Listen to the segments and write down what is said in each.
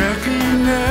second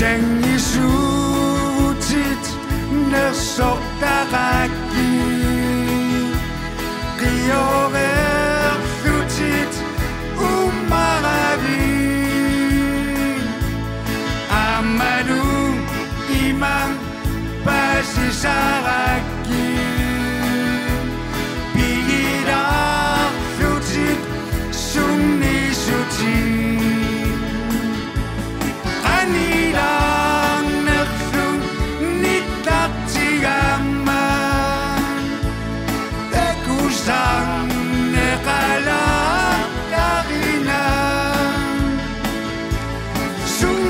Seng i suutit, ne sottaraki. Riover suutit, umaravi. Amadou, imam. true.